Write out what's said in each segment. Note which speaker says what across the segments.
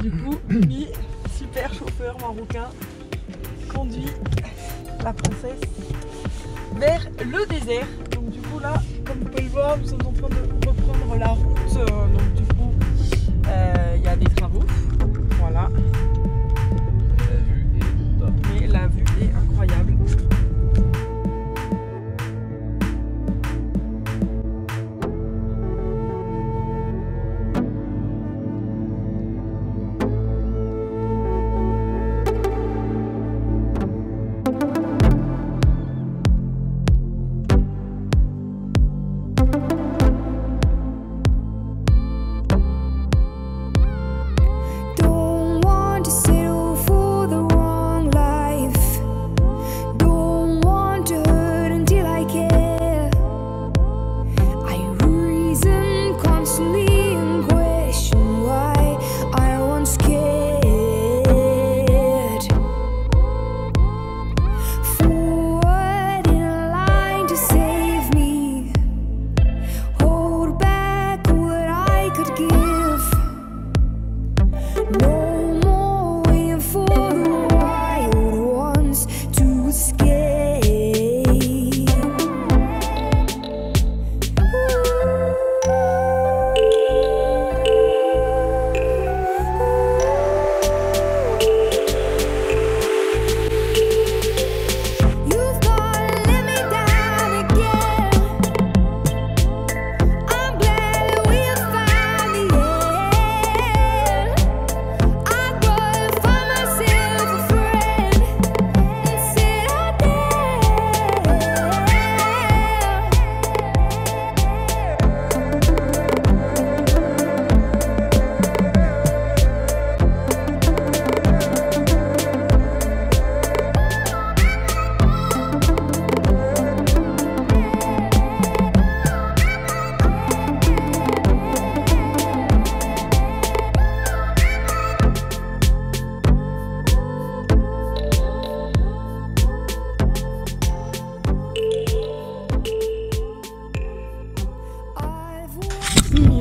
Speaker 1: Du coup, Mimi, super chauffeur marocain, conduit la princesse vers le désert. Donc du coup là, comme vous pouvez le voir, nous sommes en train de reprendre la route.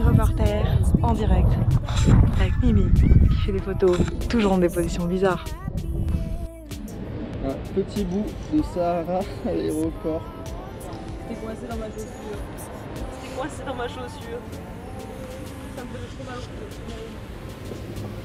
Speaker 1: Reporter en direct avec Mimi qui fait des photos, toujours dans des positions bizarres.
Speaker 2: Un petit bout de Sahara à l'aéroport.
Speaker 1: C'était coincé dans ma chaussure. C'était coincé dans ma chaussure. Ça me faisait trop mal au.